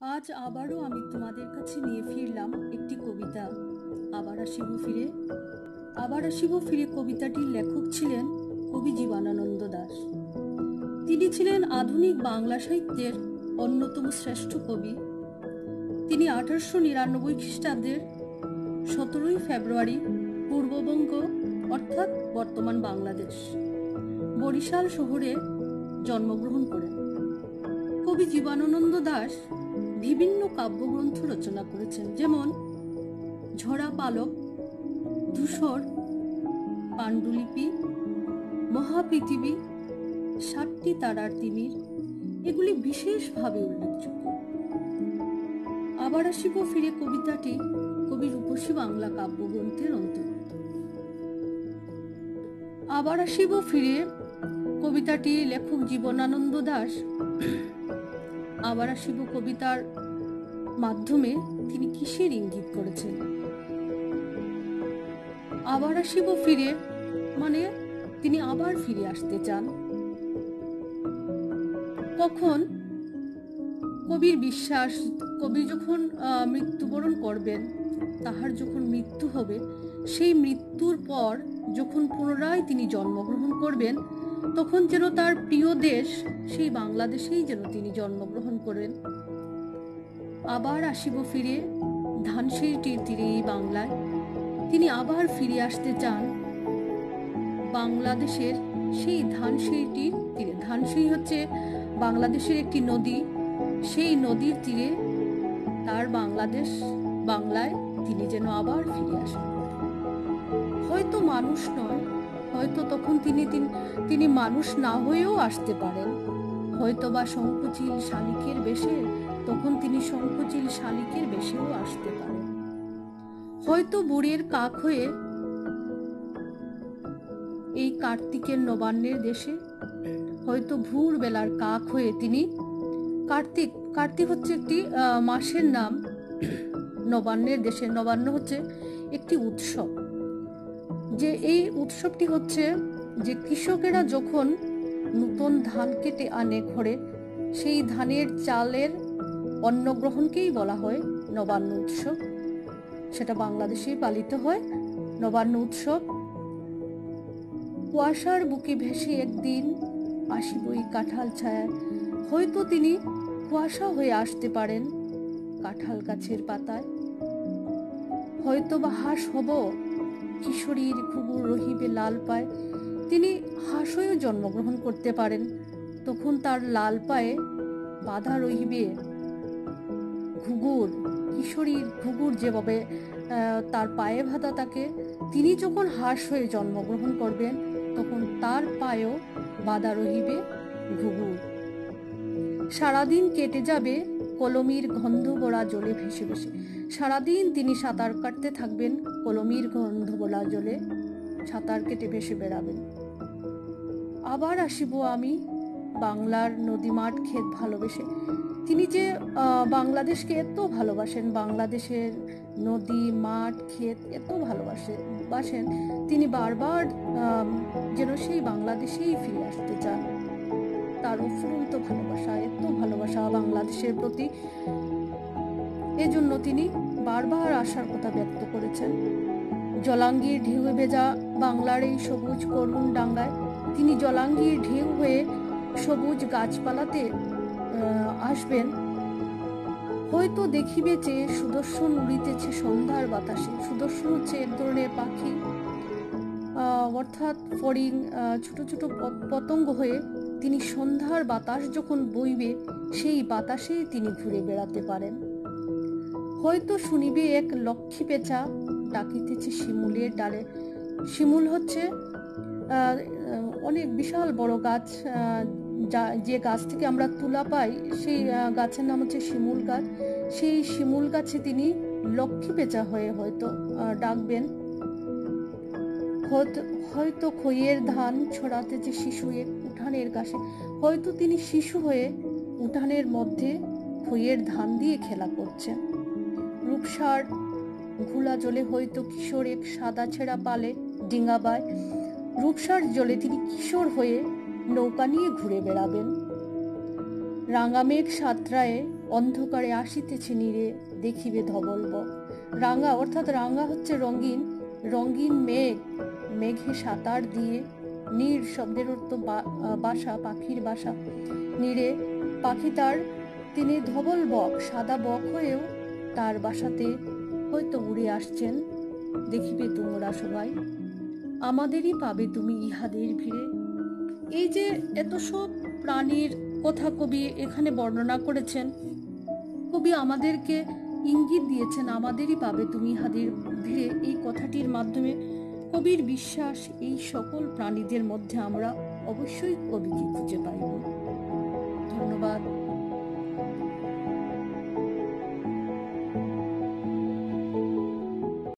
আজ আবারও আমি তোমাদের কাছে নিয়ে ফিরলাম একটি কবিতা। আবার আসিব ফিরে। আবার আসিব ফিরে কবিতাটির লেখক ছিলেন কবি জীবনানন্দ দাস। তিনি ছিলেন আধুনিক বাংলা সাহিত্যের অন্যতম শ্রেষ্ঠ কবি। তিনি আঠারোশো নিরানব্বই খ্রিস্টাব্দের সতেরোই ফেব্রুয়ারি পূর্ববঙ্গ, অর্থাৎ বর্তমান বাংলাদেশ, বরিশাল শহরে জন্মগ্রহণ করেন। কবি জীবনানন্দ দাস বিভিন্ন কাব্যগ্রন্থ রচনা করেছেন। যেমন, ঝরা পালক, ধূসর, পাণ্ডুলিপি, মহাপৃথিবী ষাটটি তারার তিমির, এগুলি বিশেষভাবে উল্লেখযোগ্য। আবার আসিব ফিরে কবিতাটি কবি রূপসী বাংলা কাব্যগ্রন্থের অন্তর্গত আবার আসিব ফিরে কবিতাটি লেখক জীবনানন্দ দাস আবার আসিব কবিতার মাধ্যমে তিনি কিসের ইঙ্গিত করেছেন? আবার আসিব ফিরে মানে তিনি আবার ফিরে আসতে চান। কখন কবির বিশ্বাস, কবি যখন মৃত্যুবরণ করবেন, তাহার যখন মৃত্যু হবে, সেই মৃত্যুর পর যখন পুনরায় তিনি জন্মগ্রহণ করবেন তখন যেন তার প্রিয় দেশ, সেই বাংলাদেশেই যেন তিনি জন্মগ্রহণ করেন। আবার আসিব ফিরে ধানসিঁড়িটির তীরে এই বাংলায়। তিনি আবার ফিরে আসতে চান বাংলাদেশের সেই ধানসিঁড়িটির তীরে ধানসিঁড়ি হচ্ছে বাংলাদেশের একটি নদী। সেই নদীর তীরে তার বাংলাদেশ, বাংলায় তিনি যেন আবার ফিরে আসেন। হয়তো মানুষ নয় হয়তো তখন তিনি তিন- মানুষ না হয়েও আসতে পারেন। হয়তো বা শঙ্কুচিল শালিকের বেশে, তখন তিনি শঙ্কুচিল শালিকের বেশেও আসতে পারেন। হয়তো বুড়ের কাক হয়ে এই কার্তিকের নবান্নের দেশে, হয়তো ভোর বেলার কাক হয়ে তিনি কার্তিক কার্তিক হচ্ছে একটি মাসের নাম। নবান্নের দেশে নবান্ন হচ্ছে একটি উৎসব। যে এই উৎসবটি হচ্ছে যে কৃষকেরা যখন নতুন ধান কেটে আনে ঘরে, সেই ধানের চালের অন্নগ্রহণকেই বলা হয় নবান্ন উৎসব। সেটা বাংলাদেশেই পালিত হয়, নবান্ন উৎসব। কুয়াশার বুকে ভেসে একদিন আসিবই কাঁঠাল ছায়ায় হয়তো তিনি কুয়াশা হয়ে আসতে পারেন কাঁঠাল গাছের পাতায়। হয়তো বা হাঁস হব কিশোরীর ঘুঘুর রহিবে লাল পায়। তিনি হাঁস হয়েও জন্মগ্রহণ করতে পারেন। তখন তার লাল পায়ে বাধা রহিবে ঘুঘুর, কিশোরীর ঘুঘুর যেভাবে তার পায়ে বাঁধা তাকে, তিনি যখন হাঁস হয়ে জন্মগ্রহণ করবেন, তখন তার পায়েও বাধা রহিবে ঘুঘুর। সারাদিন কেটে যাবে কলমির গন্ধ গড়া জলে ভেসে ভেসে। সারাদিন তিনি সাঁতার কাটতে থাকবেন, কলমির গন্ধ গড়া জলে সাঁতার কেটে ভেসে বেড়াবেন। আবার আসিব আমি বাংলার নদীমাঠ ক্ষেত ভালোবেসে। তিনি যে বাংলাদেশকে এত ভালোবাসেন, বাংলাদেশের নদী মাঠ ক্ষেত এত ভালোবাসে, বাসেন, তিনি বারবার যেন সেই বাংলাদেশেই ফিরে আসতে চান। তার অফুরন্ত ভালোবাসা, এত ভালোবাসা বাংলাদেশের প্রতি। এজন্য তিনি বারবার আসার কথা ব্যক্ত করেছেন। জলাঙ্গির ঢেউয়ে ভেজা বাংলার এই সবুজ করুণ ডাঙ্গায় তিনি জলাঙ্গির ঢেউ হয়ে সবুজ গাছপালাতে আসবেন। হয়তো দেখিবে যে সুদর্শন উড়িতেছে সন্ধ্যার বাতাসে। সুদর্শন হচ্ছে এক ধরনের পাখি অর্থাৎ ফড়িং ছোট ছোট পতঙ্গ হয়ে তিনি সন্ধ্যার বাতাস যখন বইবে, সেই বাতাসেই তিনি ঘুরে বেড়াতে পারেন। হয়তো শুনিবে এক লক্ষ্মী পেঁচা ডাকিতেছে শিমুলের ডালে। শিমুল হচ্ছে অনেক বিশাল বড় গাছ যা- গাছ থেকে আমরা তুলা পাই, সেই গাছের নাম হচ্ছে শিমুল গাছ। সেই শিমুল গাছে তিনি লক্ষ্মী পেঁচা হয়ে হয়তো ডাকবেন। হয়তো খইয়ের ধান ছড়াতেছে শিশু এক উঠানের কাছে। হয়তো তিনি শিশু হয়ে উঠানের মধ্যে খইয়ের ধান দিয়ে খেলা করছেন। রূপসার ঘুলা জলে হয়তো কিশোর এক সাদা ছেঁড়া পালে ডিঙাবায় রূপসার জলে তিনি কিশোর হয়ে নৌকা নিয়ে ঘুরে বেড়াবেন। রাঙামেঘ সাঁতরায়ে অন্ধকারে আসিতেছে নীরে, দেখিবে ধবলব রাঙা, অর্থাৎ রাঙ্গা হচ্ছে রঙিন রঙিন মেঘ, মেঘে সাঁতার দিয়ে নীর শব্দের অর্থ বাসা, পাখির বাসা। নীরে পাখি তার, তিনি ধবল বক, সাদা বক হয়েও তার বাসাতে হয়তো উড়ে আসছেন। দেখিবে তোমরা সবাই, আমাদেরই পাবে তুমি ইহাদের ভিড়ে। এই যে এত সব প্রাণীর কথা কবি এখানে বর্ণনা করেছেন, কবি আমাদেরকে ইঙ্গিত দিয়েছেন, আমাদেরই পাবে তুমি ইহাদের ভিড়ে। এই কথাটির মাধ্যমে কবির বিশ্বাস এই সকল প্রাণীদের মধ্যে আমরা অবশ্যই কবিকে খুঁজে পাইব। ধন্যবাদ।